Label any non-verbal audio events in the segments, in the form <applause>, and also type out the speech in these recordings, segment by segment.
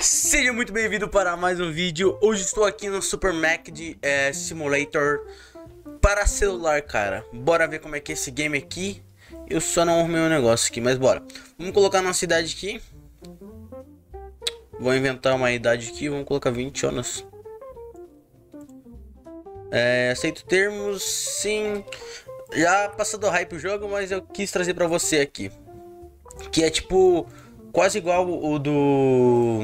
Seja muito bem-vindo para mais um vídeo. Hoje estou aqui no Super Mac de é, Simulator para celular, cara. Bora ver como é que é esse game aqui. Eu só não arrumei um negócio aqui, mas bora. Vamos colocar nossa idade aqui. Vou inventar uma idade aqui, vamos colocar 20 anos. É, aceito termos, sim. Já passou do hype o jogo, mas eu quis trazer pra você aqui. Que é tipo quase igual o do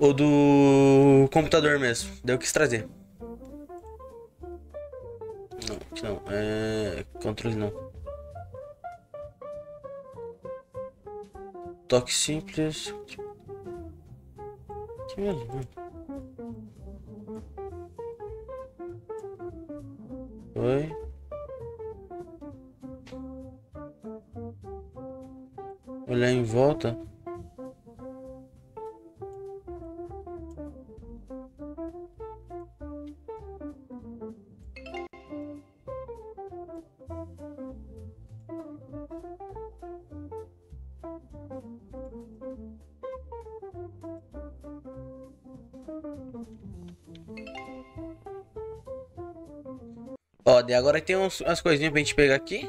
o do computador mesmo. Daí eu quis trazer. Não, não, é controle não. Toque simples. Que mesmo? Oi. Olhar em volta. Ó, e agora tem uns, umas coisinhas pra gente pegar aqui.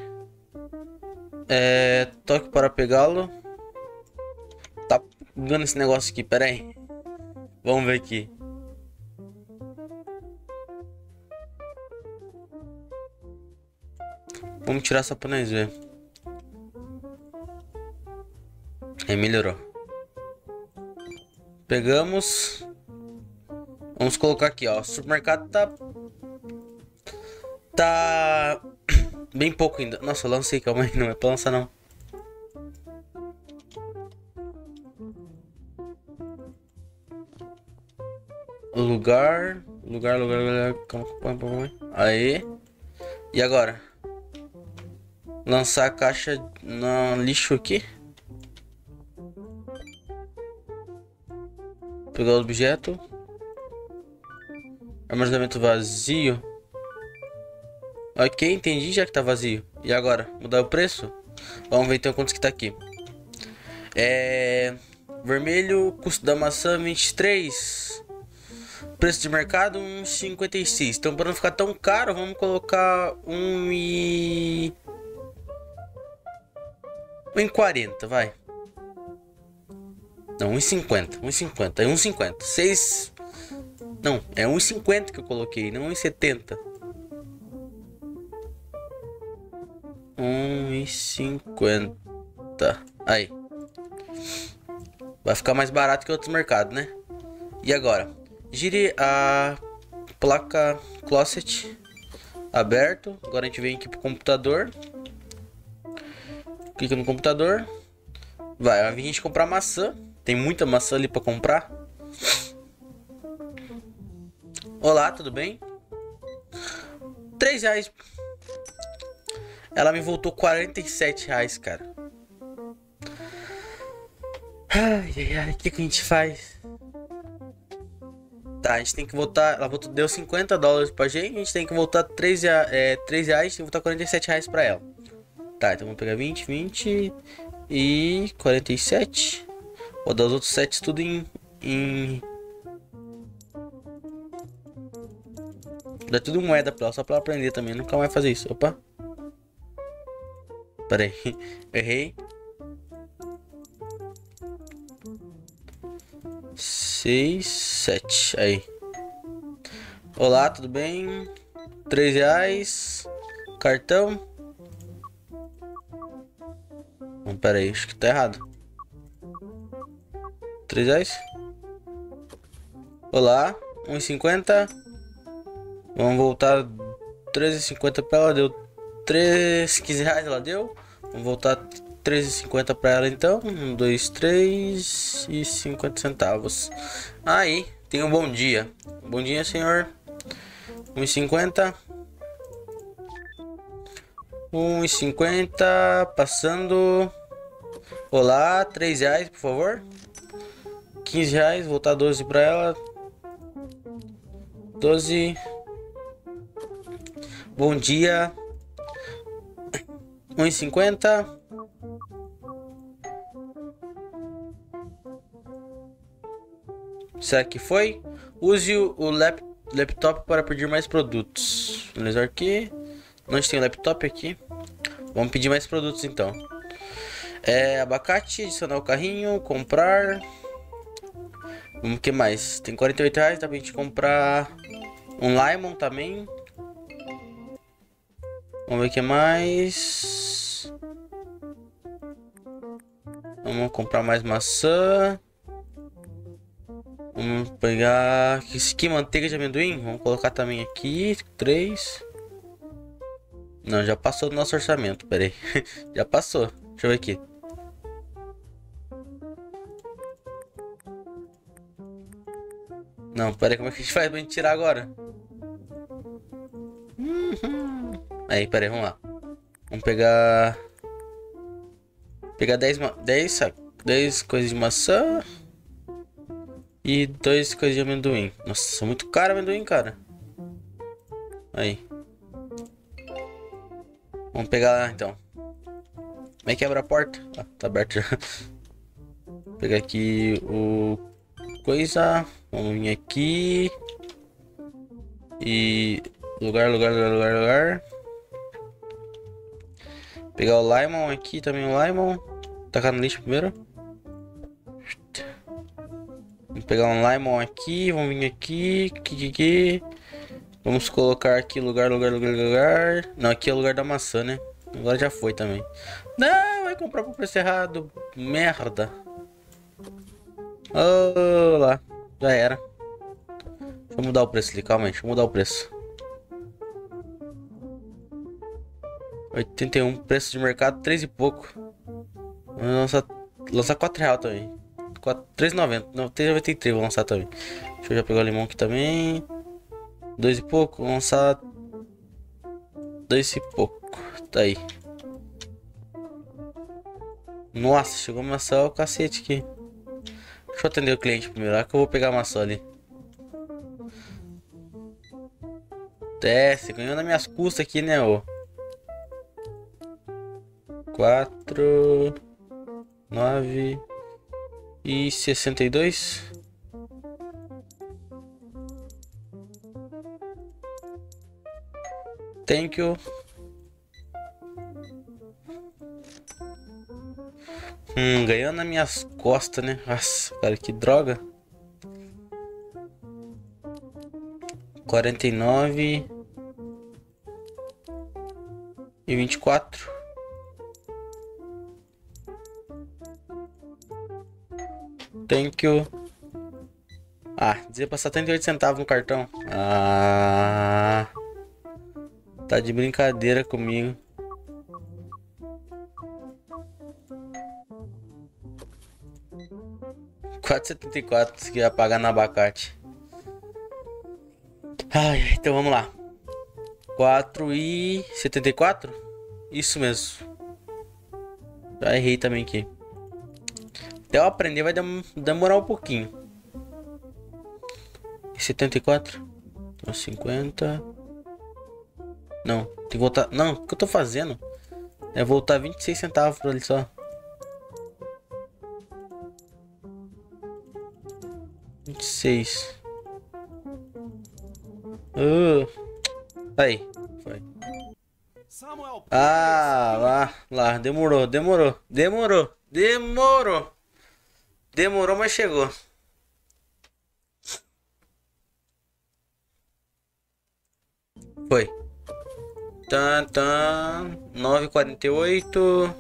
É, toque para pegá-lo. Pegando esse negócio aqui, pera aí. Vamos ver aqui. Vamos tirar só pra nós ver. Aí melhorou. Pegamos. Vamos colocar aqui, ó. O supermercado tá Tá <clears throat> bem pouco ainda. Nossa, eu lancei, calma aí, não é pra lançar não. Lugar, lugar, lugar, lugar. Aí. E agora? Lançar a caixa no lixo aqui. Pegar o objeto. Armazenamento vazio. Ok, entendi, já que tá vazio. E agora? Mudar o preço? Vamos ver então quantos que tá aqui. É... Vermelho, custo da maçã 23. Preço de mercado 1,56. Então para não ficar tão caro, vamos colocar 1 e... 1,40, vai. Não, 1,50. 1,50. É 1,50. 6... Não, é 1,50 que eu coloquei, não 1,70. Um e cinquenta. Aí. Vai ficar mais barato que outros mercados, né? E agora? Gire a placa closet aberto. Agora a gente vem aqui pro computador. Clica no computador. Vai, a gente comprar maçã. Tem muita maçã ali para comprar. Olá, tudo bem? 3 reais ela me voltou 47 reais, cara. Ai, ai, ai, o que, que a gente faz? Tá, a gente tem que voltar. Ela voltou, deu 50 dólares pra gente. A gente tem que voltar 3, é, 3 reais. Tem que voltar 47 reais pra ela. Tá, então vamos pegar 20, 20 e 47. Vou dar os outros 7 tudo em. em... Dá tudo moeda pra ela, só pra ela aprender também. Nunca mais fazer isso. Opa. Pera aí, <laughs> errei. Seis, sete, aí. Olá, tudo bem? Três reais. Cartão. Não, pera aí, acho que tá errado. Três reais. Olá, um e cinquenta. Vamos voltar 13,50 para ela, deu 3, 15 reais ela deu. Vamos voltar 13,50 para ela então. 1, 2, 3 e 50 centavos. Aí, tenha um bom dia. Bom dia, senhor. 1,50. 1,50. Passando. Olá, 3 reais, por favor. 15 reais, voltar 12 para ela. 12. Bom dia. 1,50. Será que foi? Use o lap, laptop para pedir mais produtos. Beleza aqui. Nós tem o laptop aqui. Vamos pedir mais produtos então. É, abacate, adicionar o carrinho, comprar. Vamos que mais? Tem 48 reais, dá pra gente comprar um limon também. Vamos ver o que mais. Vamos comprar mais maçã. Vamos pegar esse aqui, manteiga de amendoim. Vamos colocar também aqui. Três. Não, já passou do nosso orçamento. Pera aí. <laughs> já passou. Deixa eu ver aqui. Não, pera aí. Como é que a gente faz pra gente tirar agora? Uhum. Aí, pera aí. Vamos lá. Vamos pegar... Pegar 10, 10, 10 coisas de maçã. E dois coisas de amendoim. Nossa, muito caro amendoim, cara. Aí. Vamos pegar lá, então. Como é que abre a porta? Ah, tá aberto já. Vou pegar aqui o... Coisa. Vamos vir aqui. E... Lugar, lugar, lugar, lugar, lugar. Pegar o Limon aqui também, o Limon. Tacar no lixo primeiro. Pegar um limon aqui, vamos vir aqui, aqui. Vamos colocar aqui lugar, lugar, lugar, lugar. Não, aqui é o lugar da maçã, né? Agora já foi também. Não, vai comprar pro preço errado. Merda. Olá, já era. Deixa eu mudar o preço ali, calma aí, deixa eu mudar o preço. 81, preço de mercado, 3 e pouco. Vamos lançar, lançar 4 reais também. 3,90. Não, 3,93 vou lançar também. Deixa eu já pegar o limão aqui também. Dois e pouco. Vou lançar. Dois e pouco. Tá aí. Nossa, chegou maçã o cacete aqui. Deixa eu atender o cliente primeiro. Lá que eu vou pegar a maçã ali. Desce, ganhou nas minhas custas aqui, né, ô. Quatro... Nove e sessenta e dois. Thank you. Hum, ganhando nas minhas costas, né? Nossa, cara, que droga. Quarenta e nove e vinte e quatro. Thank you. Ah, dizia passar 38 centavos no cartão. Ah. Tá de brincadeira comigo. Quatro setenta e quatro se quiser pagar no abacate. Ai, então vamos lá. Quatro e setenta e quatro? Isso mesmo. Já errei também aqui. Até eu aprender vai demorar um pouquinho. 74? 50. Não, tem que voltar. Não, o que eu tô fazendo? É voltar 26 centavos pra ali só. 26. Uh, aí, foi. Ah, lá, lá, demorou, demorou, demorou, demorou. Demorou, mas chegou. Foi. Tan, tan. 9,48.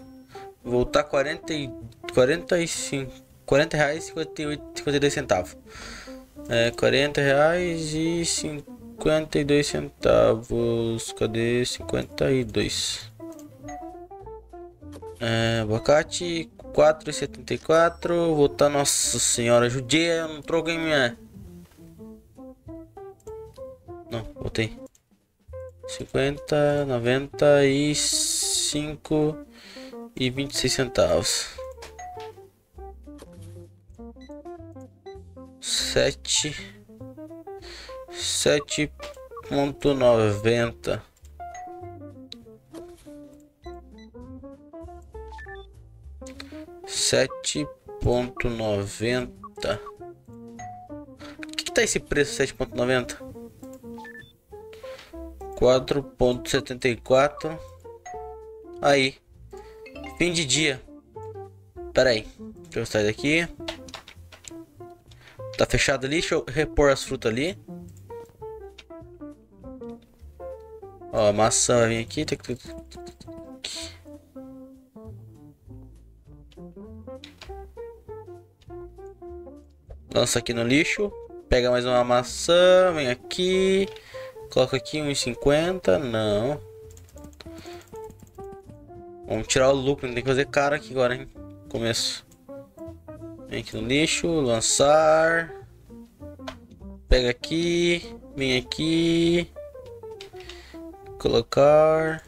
Voltar 40 e 45. 40 reais e 58, 52 centavos. É, 40 reais e 52 centavos. Cadê? 52. É, abacate 4,74. Voltar, nossa senhora, judia, não troco em minha. Não, voltei. 50, 95 e 26 centavos. 7 7.90 sete ponto noventa. Tá esse preço 7.90? 4.74 Aí. Fim de dia. Pera aí Deixa eu sair daqui. Tá fechado ali, deixa eu repor as frutas ali. Ó, maçã vir aqui Lança aqui no lixo. Pega mais uma maçã. Vem aqui. Coloca aqui 1,50. Não. Vamos tirar o lucro. Tem que fazer cara aqui agora, hein? Começo. Vem aqui no lixo. Lançar. Pega aqui. Vem aqui. Colocar.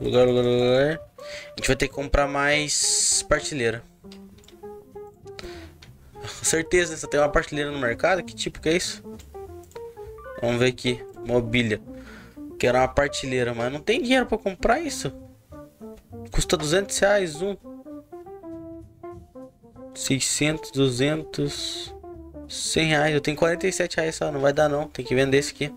Lugar, lugar, lugar. A gente vai ter que comprar mais partilheira. Certeza, só tem uma partilheira no mercado. Que tipo que é isso? Vamos ver aqui. Mobília. Quero uma partilheira, mas não tem dinheiro para comprar isso. Custa 200 reais um. 600, 200, 100 reais. Eu tenho 47 reais só. Não vai dar não. Tem que vender esse aqui.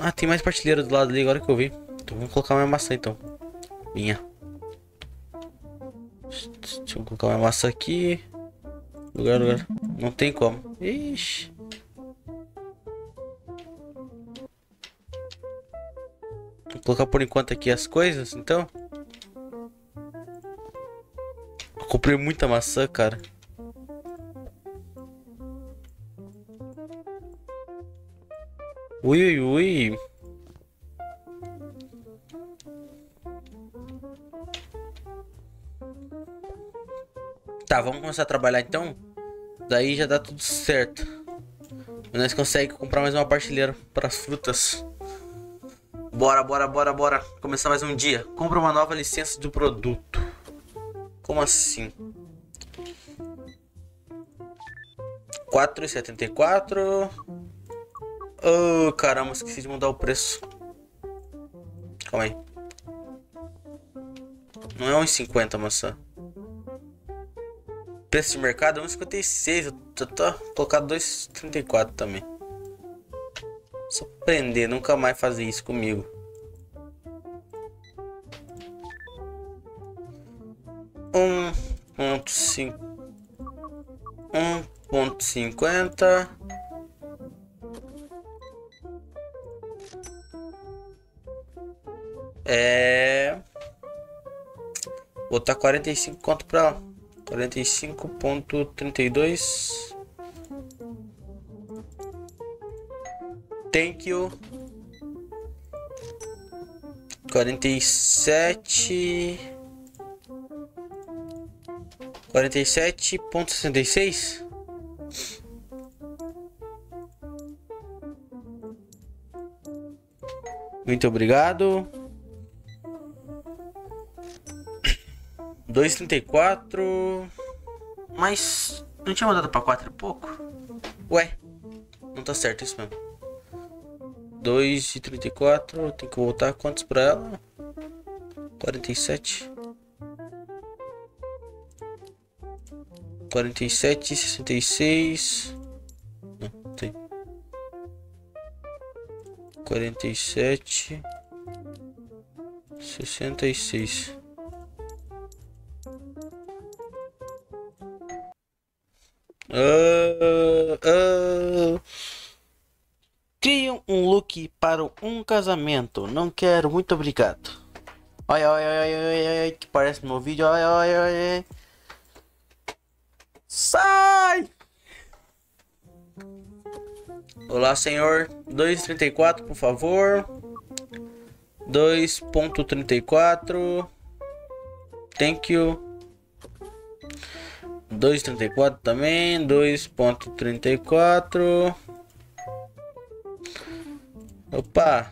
Ah, tem mais partilheira do lado ali agora que eu vi. Então vamos colocar mais maçã então. Minha. Deixa eu colocar uma maçã aqui. Lugar, lugar. Não tem como. Ixi. Vou colocar por enquanto aqui as coisas, então. Eu comprei muita maçã, cara. Ui, ui, ui. Tá, vamos começar a trabalhar então. Daí já dá tudo certo. Nós conseguimos comprar mais uma partilheira para as frutas. Bora, bora, bora, bora. Começar mais um dia. Compra uma nova licença do produto. Como assim? 4,74. Oh, caramba, esqueci de mudar o preço. Calma aí. Não é 1,50 maçã. Preço de mercado é 1,56. Eu já tô colocado 2,34 também. Só aprender, nunca mais fazer isso comigo. Um ponto cinco, um ponto cinquenta. É. Quarenta e cinco conto pra lá quarenta e cinco ponto trinta e dois Thank you. Quarenta e sete. Quarenta 2,34. Mas não tinha mandado pra 4 e pouco? Ué, não tá certo isso mesmo. 2,34. Tem que voltar quantos pra ela? 47. 47, 66. Não, tem. 47. 66. Uh, uh. um look para um casamento. Não quero, muito obrigado. Olha, olha, olha, olha, olha, que parece meu vídeo. Olha, olha. Sai! Olá, senhor. 2.34, por favor. 2.34. Thank you. 2.34 também, 2.34. Opa!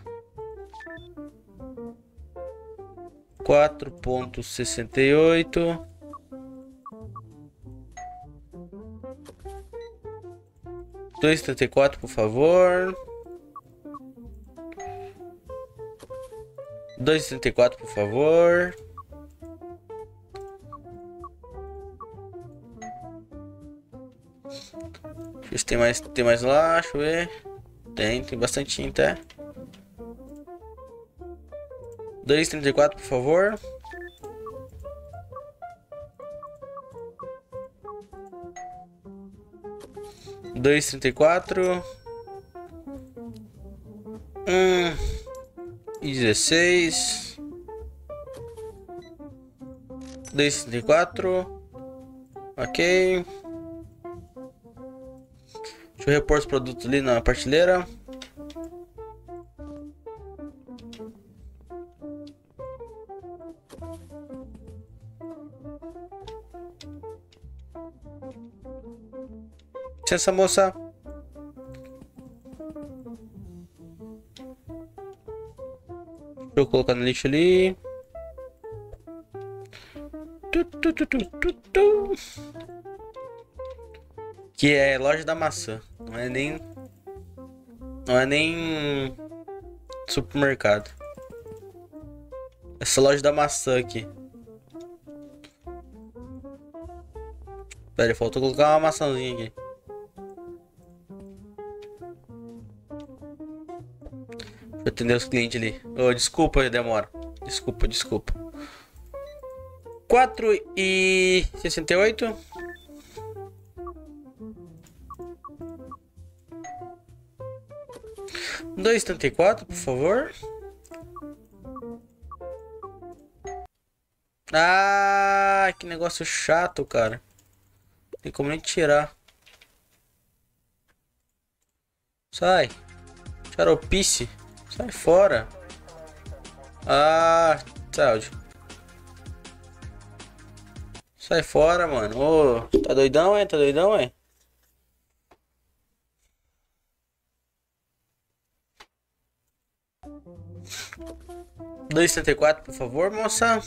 4.68 Dois trinta e quatro, por favor. Dois trinta e quatro, por favor. Tem mais, tem mais lá, deixa eu ver. Tem, tem bastante até. 2,34 por favor. Dois trinta e quatro. Um e dezesseis. Dois trinta e quatro. Ok. Deixa eu repor os produtos ali na prateleira. Licença, moça. Deixa eu colocar no lixo ali. Tu, tu, tu. Que é loja da maçã. Não é nem. Não é nem. Supermercado. Essa loja da maçã aqui. Pera, faltou colocar uma maçãzinha aqui. Deixa eu atender os clientes ali. Oh, desculpa, demora. Desculpa, desculpa. 4 e 68. Dois trinta e quatro, por favor. Ah, que negócio chato, cara. Tem como nem tirar. Sai. Xaropice. Sai fora. Ah, Sáudio. Sai fora, mano. Ô, tá doidão, é? Tá doidão, é? Dois setenta e quatro, por favor, moça.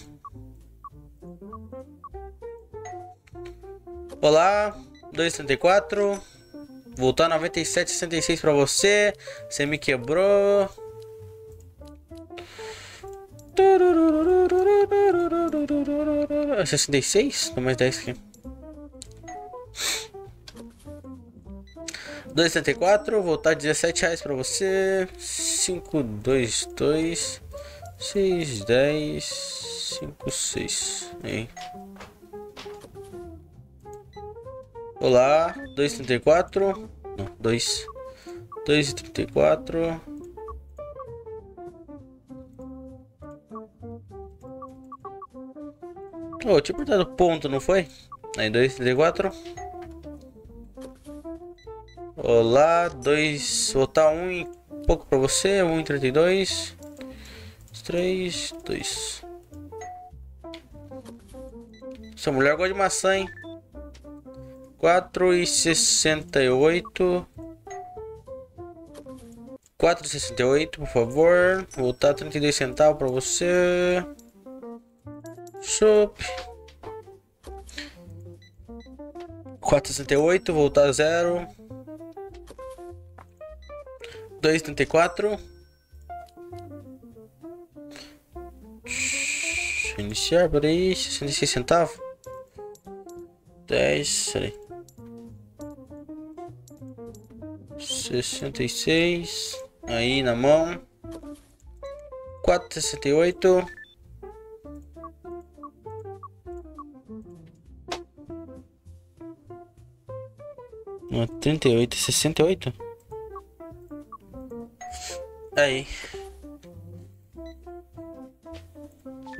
Olá, dois setenta e quatro. Voltar noventa e sete, sessenta e seis para você. Você me quebrou. 66? Não mais 10 aqui. 2,74, voltar 17 reais pra você. 5, 2, 2, 6, 10, 5, 6. Aí. Olá, 2,34. Não, 2. 2,34. Oh, eu tinha apertado ponto, não foi? Aí, 2,34. Olá, 2. Voltar 1 um e pouco pra você. 1,32. 3, 2. Essa mulher gosta de maçã, hein? 4,68. 4,68, por favor. Voltar 32 centavos para você. Chup. 4,68, voltar zero. 2,34. Iniciar, peraí, 66 centavos. 10, peraí. 66. Aí na mão. 4,68. No 38 68? Aí.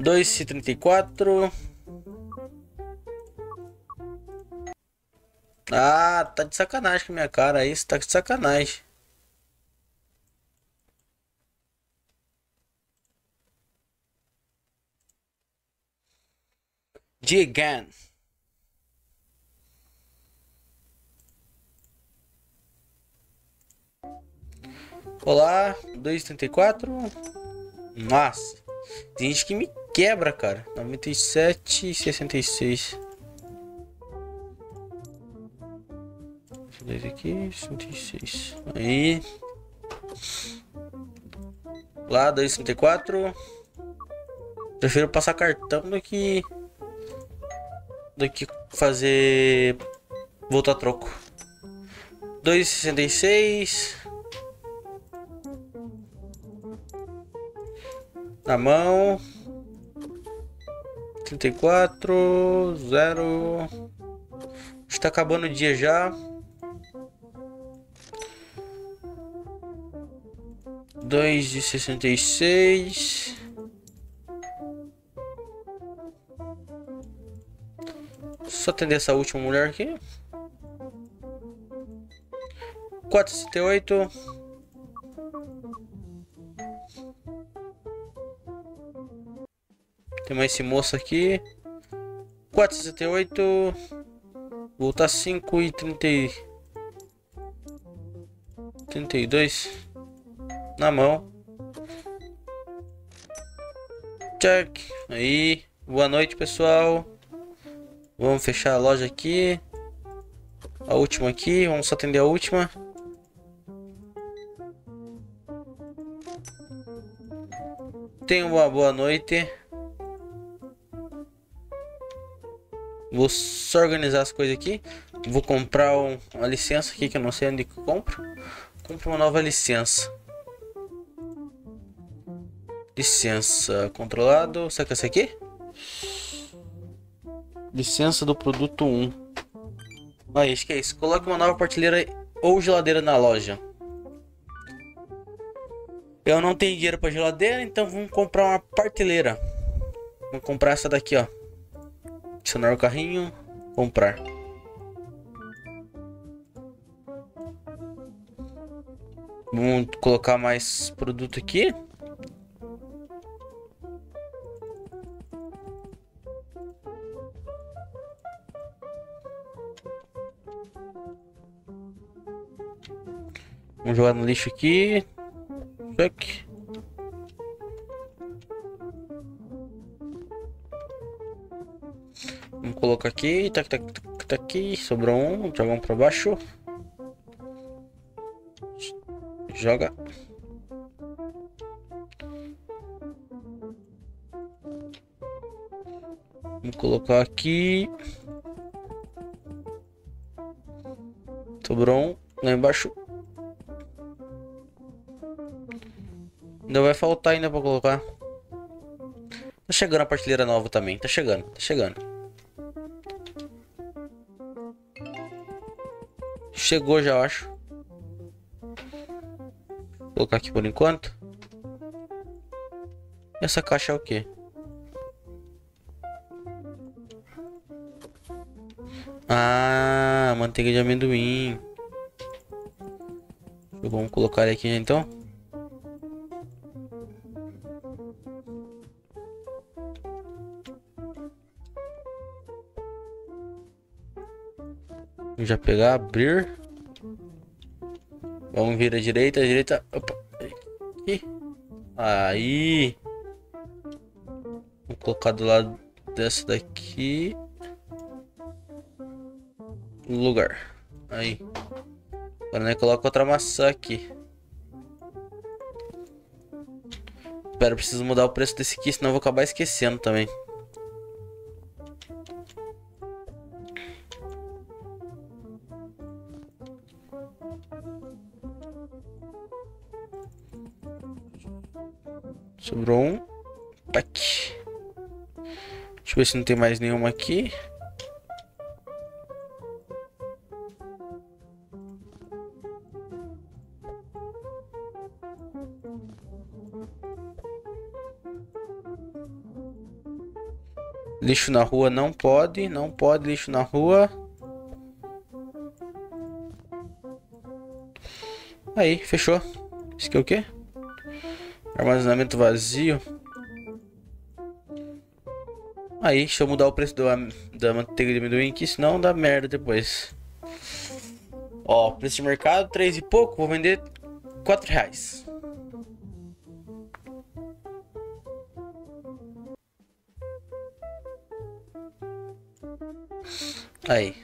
2,34. Ah, tá de sacanagem com minha cara você tá de sacanagem. Digan. Olá, 234. Nossa, tem gente que me quebra, cara. 97 e 66. Esse aqui, 66. Aí. Lá, 234. Prefiro passar cartão do que. Do que fazer. Voltar troco. Dois sessenta e seis. Na mão. 34, 0. Está acabando o dia já. Dois e sessenta e seis, só atender essa última mulher aqui, quatro e sessenta e oito. Tem mais esse moço aqui. Quatro sessenta e oito. Voltar cinco e trinta e... Trinta e dois. Na mão. Check. Aí. Boa noite, pessoal. Vamos fechar a loja aqui. A última aqui. Vamos só atender a última. Tenha uma boa noite. Vou só organizar as coisas aqui. Vou comprar um, uma licença aqui que eu não sei onde que eu compro. Compro uma nova licença. Licença controlado. Será que é essa aqui? Licença do produto 1. Aí, acho que é isso. Coloque uma nova prateleira ou geladeira na loja. Eu não tenho dinheiro para geladeira, então vamos comprar uma prateleira. Vamos comprar essa daqui, ó. Adicionar o carrinho. Comprar. Vamos colocar mais produto aqui. Vamos jogar no lixo aqui. Check. Vamos colocar aqui. Tá, tá, tá, tá aqui. Sobrou um. Jogamos pra baixo. Joga. Vamos colocar aqui. Sobrou um. Lá embaixo. Ainda vai faltar ainda pra colocar. Tá chegando a partilheira nova também. Tá chegando, tá chegando. Chegou já, eu acho. Vou colocar aqui por enquanto. Essa caixa é o quê? Ah, manteiga de amendoim. Vamos colocar aqui então. Já pegar, abrir. Vamos vir à direita, à direita. Opa. Aqui. Aí. Vou colocar do lado dessa daqui. Lugar. Aí. Agora coloca outra maçã aqui. Espera, preciso mudar o preço desse aqui, senão eu vou acabar esquecendo também. Eu ver se não tem mais nenhuma aqui. Lixo na rua não pode, não pode lixo na rua. Aí, fechou. Isso aqui é o quê? Armazenamento vazio. Aí, deixa eu mudar o preço do, da manteiga de amendoim aqui, senão dá merda depois. Ó, preço de mercado, 3 e pouco, vou vender 4 reais. Aí.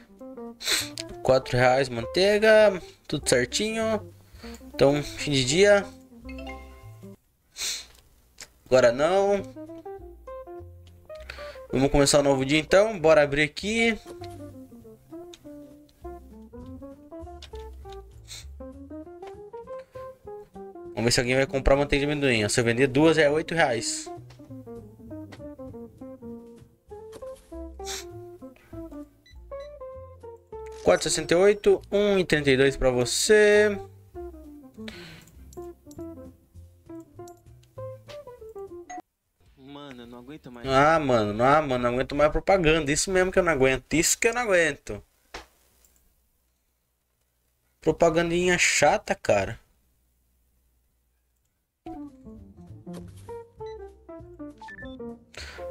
4 reais manteiga, tudo certinho. Então, fim de dia. Agora não. Vamos começar um novo dia então. Bora abrir aqui. Vamos ver se alguém vai comprar manteiga de amendoim. Se eu vender duas é oito reais. Quatro sessenta e oito, um e trinta e dois para você. Mano, não, mano, não aguento mais propaganda. Isso mesmo que eu não aguento. Isso que eu não aguento. Propagandinha chata, cara.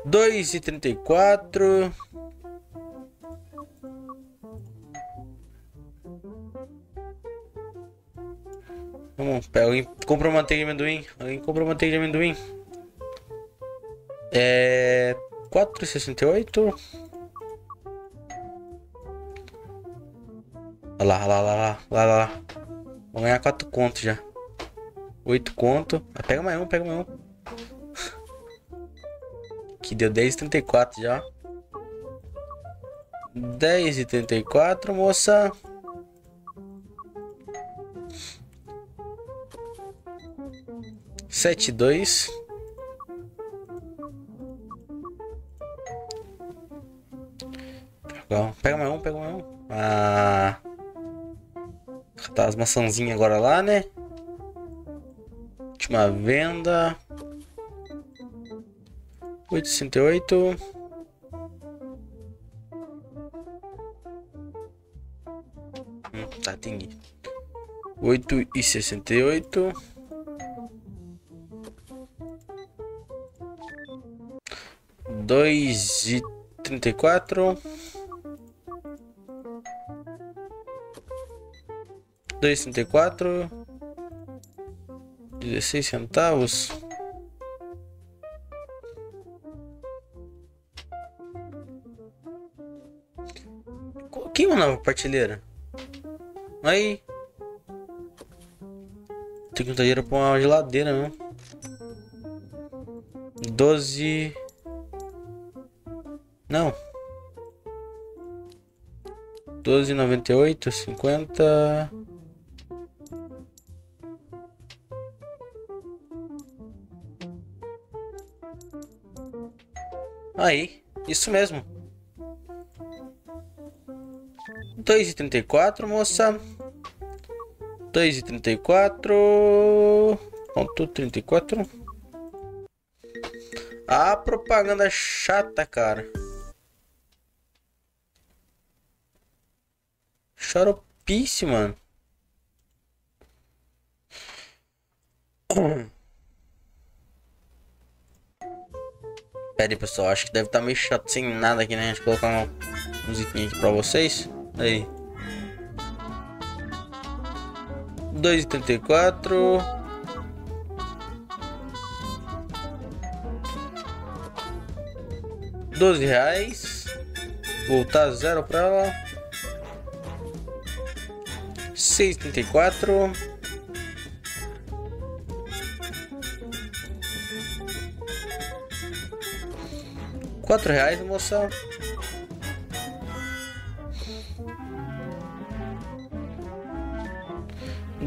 Dois e trinta e quatro. Vamos, alguém compra manteiga de amendoim. Alguém compra manteiga de amendoim. É. Quatro e sessenta e oito. Olha lá, olha lá, olha lá, lá, lá. Vou ganhar quatro contos já. Oito conto. Ah, pega mais um, pega mais um. Que deu 10,34 já. 10,34, moça. Sete dois. Pega mais um, pega mais um. Ah. Tá as maçãzinhas agora lá, né? Última venda. 868. Hum, tá, entendi. 8 e 68. Dois e trinta e quatro. 2,34 16 centavos. Quem é nova partilheira? Aí Tem que dinheiro pra uma geladeira não. 12 Não. 12,98 50 Aí, isso mesmo. Dois e trinta e quatro, moça. Dois e trinta e quatro. Ponto trinta e quatro. Ah, propaganda chata, cara. Xaropice, mano. Pera aí, pessoal. Acho que deve estar tá meio chato sem nada aqui, né? A gente colocar uma musiquinha aqui pra vocês. Aí. Dois e quatro. Doze reais. Voltar zero pra ela. Seis trinta e quatro. Quatro reais, moça.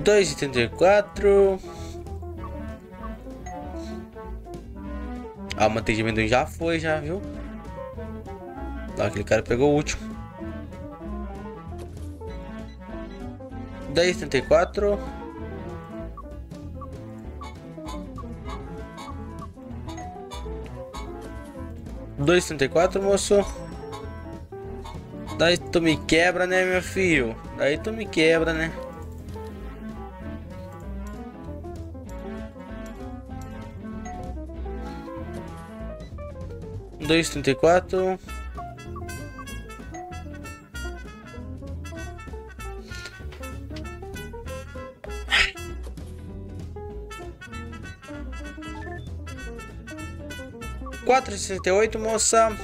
Dois e trinta e quatro. Ah, o manteiga de amendoim já foi, já, viu? Lá, aquele cara pegou o último. Dez trinta e quatro. Dois trinta e quatro, moço. Daí tu me quebra, né, meu filho? Daí tu me quebra, né? Dois trinta e quatro. Quatro sessenta e oito, moça.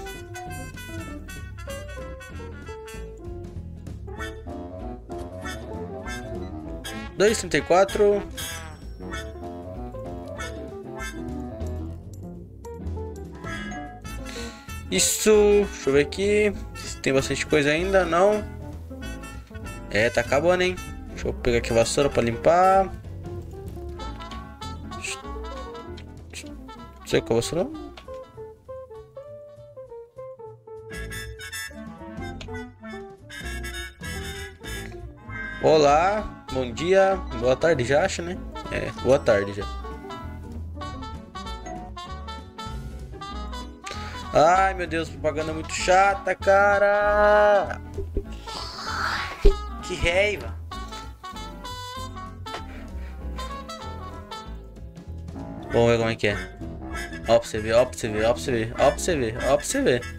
Dois trinta e quatro. Isso, deixa eu ver aqui. Tem bastante coisa ainda, não. É, tá acabando, hein? Deixa eu pegar aqui a vassoura pra limpar. Sei qual você Olá, bom dia, boa tarde já, acho, né? É, boa tarde já. Ai, meu Deus, propaganda muito chata, cara. Que raiva. Vamos ver como é que é. Ó pra você ver, ó pra você ver, ó pra você ver, ó pra você ver, ó pra você ver.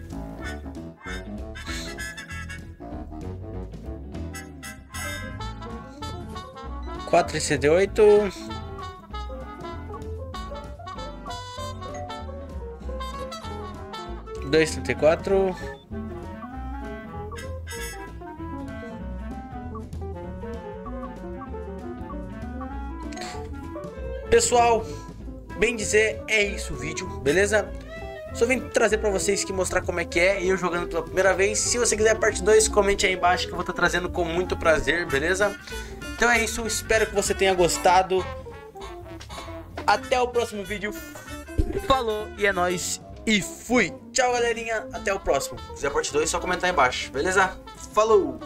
Quatro e oito. Dois trinta e quatro. Pessoal, bem dizer, é isso o vídeo, beleza? Só vim trazer pra vocês que mostrar como é que é eu jogando pela primeira vez. Se você quiser parte 2, comente aí embaixo que eu vou estar tá trazendo com muito prazer, beleza? Então é isso, espero que você tenha gostado. Até o próximo vídeo. Falou e é nóis. E fui. Tchau, galerinha. Até o próximo. Se quiser parte 2, só comentar aí embaixo, beleza? Falou!